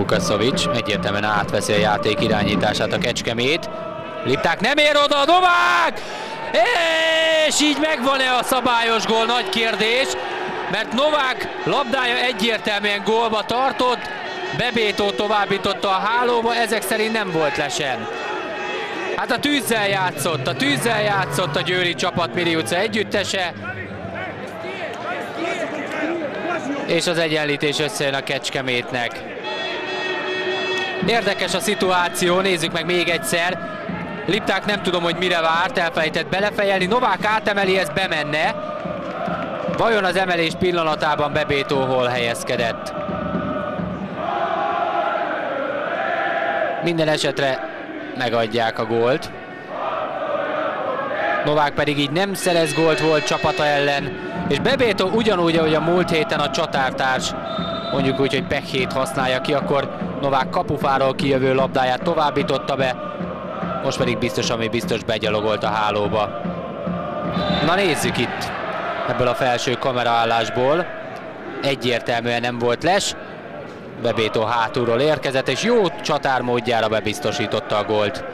Mukaszovics egyértelműen átveszi a játék irányítását a Kecskemét. Lipták nem ér oda, Novák! És így megvan-e a szabályos gól? Nagy kérdés, mert Novák labdája egyértelműen gólba tartott, Bebétó továbbította a hálóba, ezek szerint nem volt lesen. Hát a tűzzel játszott, a tűzzel játszott a Győri csapat Miri utca együttese. És az egyenlítés összejön a Kecskemétnek. Érdekes a szituáció, nézzük meg még egyszer. Lipták nem tudom, hogy mire várt, elfelejtett belefejelni. Novák átemeli, ez bemenne. Vajon az emelés pillanatában Bebétó hol helyezkedett? Minden esetre megadják a gólt. Novák pedig így nem szerez gólt volt csapata ellen, és Bebétó ugyanúgy, ahogy a múlt héten a csatártárs, mondjuk úgy, hogy pekhét használja ki, akkor Novák kapufáról kijövő labdáját továbbította be, most pedig biztos, ami biztos begyalogolt a hálóba. Na nézzük itt ebből a felső kameraállásból. Egyértelműen nem volt les. Bebétó hátulról érkezett, és jó csatár módjára bebiztosította a gólt.